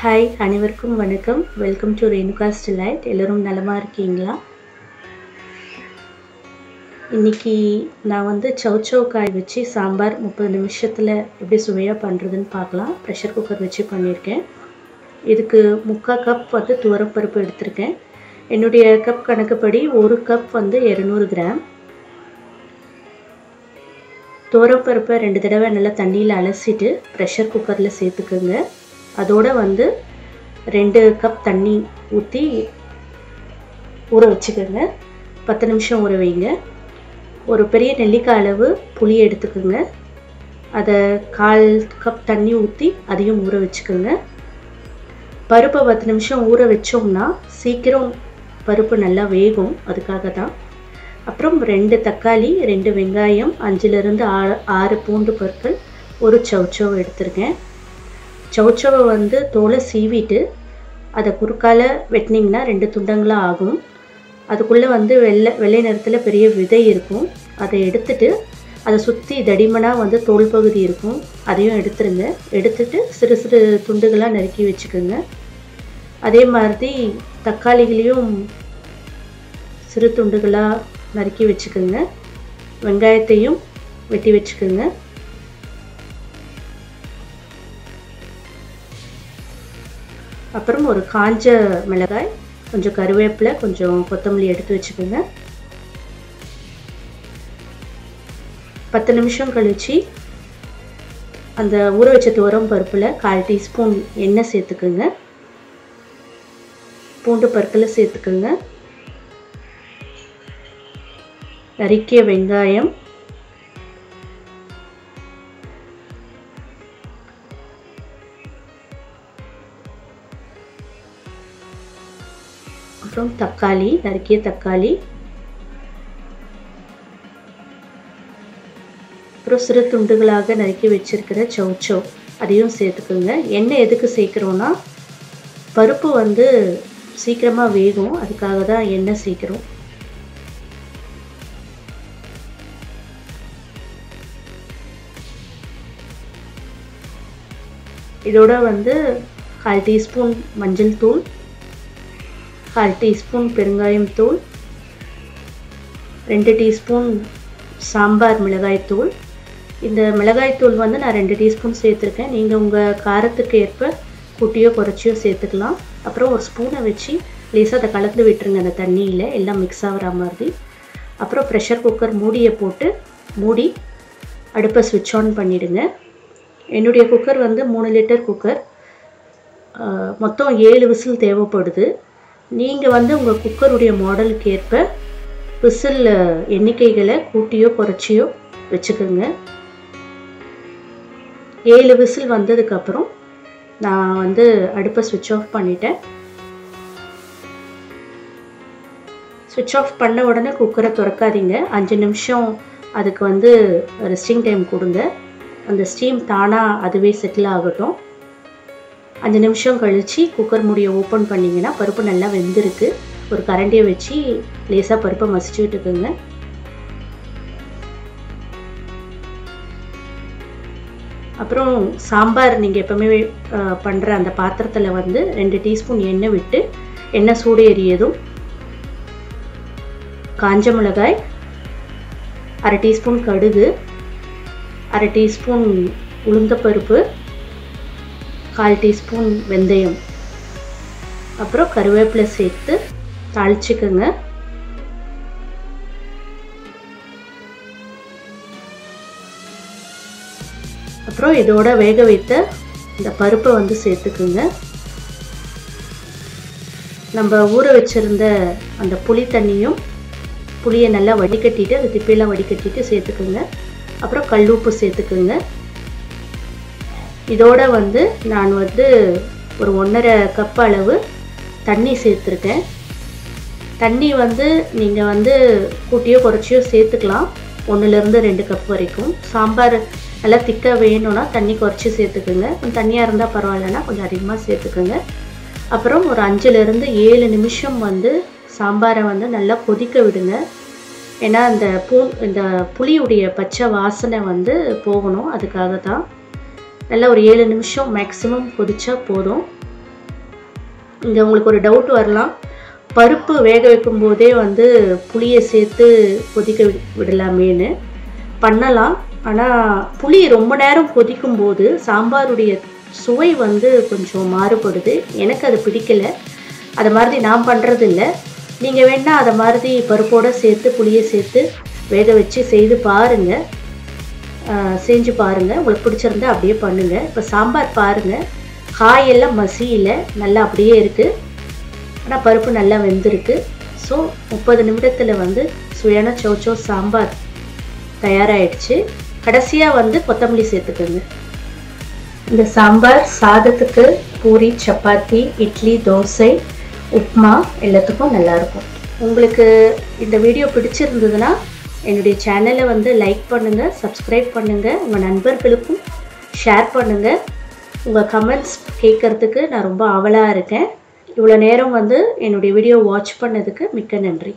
Hi அனைவருக்கும் வணக்கம். Welcome to Renuka ஸ்டிலைட் எல்லோரும் நலமாக இருக்கீங்களா? இன்றைக்கி நான் வந்து சௌச்சௌ காய் வச்சு சாம்பார் முப்பது நிமிஷத்தில் எப்படி சுவையாக பண்ணுறதுன்னு பார்க்கலாம். ப்ரெஷர் குக்கர் வச்சு பண்ணியிருக்கேன். இதுக்கு முக்கால் கப் வந்து துவரப்பருப்பு எடுத்திருக்கேன். என்னுடைய கப் கணக்குப்படி ஒரு கப் வந்து இரநூறு கிராம். துவரப்பருப்பை ரெண்டு தடவை நல்லா தண்ணியில் அலசிட்டு ப்ரெஷர் குக்கரில் சேர்த்துக்குங்க. அதோட வந்து ரெண்டு கப் தண்ணி ஊற்றி ஊற வச்சுக்கோங்க. பத்து நிமிஷம் ஊற வைங்க. ஒரு பெரிய நெல்லிக்காய் அளவு புளி எடுத்துக்கோங்க. அதை கால் கப் தண்ணி ஊற்றி அதையும் ஊற வச்சுக்கோங்க. பருப்பை பத்து நிமிஷம் ஊற வச்சோம்னா சீக்கிரம் பருப்பு நல்லா வேகும். அதுக்காக தான் அப்புறம் ரெண்டு தக்காளி ரெண்டு வெங்காயம் அஞ்சுலேருந்து ஆறு ஆறு பூண்டு பொருட்கள் ஒரு சவுச்சவ் எடுத்திருக்கேன் சவுச்சவை வந்து தோலை சீவிட்டு அதை குறுக்கால வெட்டினீங்கன்னா ரெண்டு துண்டங்களாக ஆகும். அதுக்குள்ளே வந்து வெள்ளை வெள்ளை நிறத்தில் பெரிய விதை இருக்கும். அதை எடுத்துட்டு அதை சுற்றி தடிமனாக வந்து தோல் பகுதி இருக்கும். அதையும் எடுத்துருங்க. எடுத்துட்டு சிறு சிறு துண்டுகளாக நறுக்கி வச்சுக்கோங்க. அதே மாதிரி தக்காளிகளையும் சிறு துண்டுகளாக நறுக்கி வச்சுக்கோங்க. வெங்காயத்தையும் வெட்டி வச்சுக்கோங்க. அப்புறம் ஒரு காஞ்ச மிளகாய் கொஞ்சம் கருவேப்பிலை கொஞ்சம் கொத்தமல்லி எடுத்து வச்சுக்கோங்க. பத்து நிமிஷம் கழித்து அந்த ஊற வச்ச துவரம் பருப்பில் கால் டீஸ்பூன் எண்ணெய் சேர்த்துக்குங்க. பூண்டு பருக்கில் சேர்த்துக்குங்க. நறுக்கிய வெங்காயம் அப்புறம் தக்காளி நறுக்கிய தக்காளி. அப்புறம் சிறு துண்டுகளாக நறுக்கி வச்சிருக்கிற சௌச்சோ அதையும் சேர்த்துக்குங்க. எண்ணெய் எதுக்கு சேர்க்குறோன்னா பருப்பு வந்து சீக்கிரமாக வேகும். அதுக்காக தான் எண்ணெய் சேர்க்குறோம். இதோட வந்து கால் டீஸ்பூன் மஞ்சள் தூள். கால் டீஸ்பூன் பெருங்காயம் தூள் ரெண்டு டீஸ்பூன் சாம்பார் மிளகாய்த்தூள் இந்த மிளகாய்த்தூள் வந்து நான் ரெண்டு டீஸ்பூன் சேர்த்துருக்கேன். நீங்கள் உங்கள் காரத்துக்கு ஏற்ப குட்டியோ குறைச்சியோ சேர்த்துக்கலாம். அப்புறம் ஒரு ஸ்பூனை வச்சு லேசாக அதை கலந்து விட்டுருங்க அந்த தண்ணியில். எல்லாம் மிக்ஸ் ஆகிற மாதிரி. அப்புறம் ப்ரெஷர் குக்கர் மூடியை போட்டு மூடி அடுப்பை ஸ்விட்ச் ஆன் பண்ணிவிடுங்க என்னுடைய குக்கர் வந்து மூணு லிட்டர் குக்கர் மொத்தம் ஏழு விசில் தேவைப்படுது. நீங்கள் வந்து உங்கள் குக்கருடைய மாடலுக்கு ஏற்ப விசில் எண்ணிக்கைகளை கூட்டியோ குறைச்சியோ வச்சுக்கோங்க. ஏழு விசில் வந்ததுக்கப்புறம் நான் வந்து அடுப்பை சுவிட்ச் ஆஃப் பண்ணிட்டேன். சுவிட்ச் ஆஃப் பண்ண உடனே குக்கரை திறக்காதீங்க. அஞ்சு நிமிஷம் அதுக்கு வந்து ரெஸ்டிங் டைம் கொடுங்க. அந்த ஸ்டீம் தானாக அதுவே செட்டில் ஆகட்டும். அஞ்சு நிமிஷம் கழித்து குக்கர் மூடியை ஓப்பன் பண்ணிங்கன்னா பருப்பு நல்லா வெந்திருக்கு. ஒரு கரண்டியை வச்சு லேசாக பருப்பை மசிச்சு விட்டுக்குங்க. அப்புறம் சாம்பார் நீங்கள் எப்போவுமே பண்ணுற அந்த பாத்திரத்தில் வந்து ரெண்டு டீஸ்பூன் எண்ணெய் விட்டு எண்ணெய் சூடு எரியதும் காஞ்ச மிளகாய் அரை டீஸ்பூன் கடுகு அரை டீஸ்பூன் உளுந்தப்பருப்பு கால் டீஸ்பூன் வெந்தயம். அப்புறம் கருவேப்பிலை சேர்த்து தாளிச்சுக்கோங்க. அப்புறம் இதோட வேக வைத்த இந்த பருப்பை வந்து சேர்த்துக்குங்க. நம்ம ஊற வச்சுருந்த அந்த புளி தண்ணியும் புளியை நல்லா வடிகட்டிட்டு அந்த திப்பையெல்லாம் வடிகட்டிட்டு சேர்த்துக்குங்க. அப்புறம் கல் உப்பு சேர்த்துக்குங்க. இதோட வந்து நான் வந்து ஒரு ஒன்றரை கப் அளவு தண்ணி சேர்த்துருக்கேன். தண்ணி வந்து நீங்கள் வந்து கூட்டியோ குறைச்சியோ சேர்த்துக்கலாம். ஒன்றுலேருந்து ரெண்டு கப் வரைக்கும். சாம்பார் நல்லா திக்காக வேணும்னா தண்ணி குறைச்சி சேர்த்துக்குங்க. கொஞ்சம் தண்ணியாக இருந்தால் பரவாயில்லன்னா கொஞ்சம் அதிகமாக சேர்த்துக்குங்க. அப்புறம் ஒரு அஞ்சுலேருந்து ஏழு நிமிஷம் வந்து சாம்பாரை வந்து நல்லா கொதிக்க விடுங்க. ஏன்னா அந்த பூ இந்த புளியுடைய பச்சை வாசனை வந்து போகணும். அதுக்காக தான் நல்லா ஒரு ஏழு நிமிஷம் மேக்ஸிமம் கொதிச்சா போதும். இங்கே உங்களுக்கு ஒரு டவுட் வரலாம். பருப்பு வேக வைக்கும் போதே வந்து புளியை சேர்த்து கொதிக்க வி- விடலாமேன்னு. பண்ணலாம். ஆனால் புளி ரொம்ப நேரம் கொதிக்கும் போது சாம்பாருடைய சுவை வந்து கொஞ்சம் மாறுபடுது. எனக்கு அது பிடிக்கல. அது மாதிரி நான் பண்ணுறது இல்லை நீங்கள் வேணால் அதை மாதிரி பருப்போடு சேர்த்து புளியை சேர்த்து வேக வச்சு செய்து பாருங்கள் செஞ்சு பாருங்கள் உங்களுக்கு பிடிச்சிருந்தா அப்படியே பண்ணுங்கள் இப்போ சாம்பார் பாருங்கள் காயெல்லாம் மசியல நல்லா அப்படியே இருக்குது ஆனால் பருப்பு நல்லா வெந்திருக்கு. ஸோ முப்பது நிமிடத்தில் வந்து சுவையான சோச்சோ சாம்பார் தயாராகிடுச்சு கடைசியாக வந்து கொத்தமல்லி சேர்த்துக்கோங்க. இந்த சாம்பார் சாதத்துக்கு பூரி சப்பாத்தி இட்லி தோசை உப்மா எல்லாத்துக்கும் நல்லாயிருக்கும் உங்களுக்கு இந்த வீடியோ பிடிச்சிருந்ததுன்னா என்னுடைய சேனலை வந்து லைக் பண்ணுங்கள் சப்ஸ்கிரைப் பண்ணுங்கள் உங்கள் நண்பர்களுக்கும் ஷேர் பண்ணுங்கள் உங்கள் கமெண்ட்ஸ் கேட்குறதுக்கு நான் ரொம்ப ஆவலாக இருக்கேன். இவ்வளோ நேரம் வந்து என்னுடைய வீடியோ வாட்ச் பண்ணதுக்கு மிக்க நன்றி.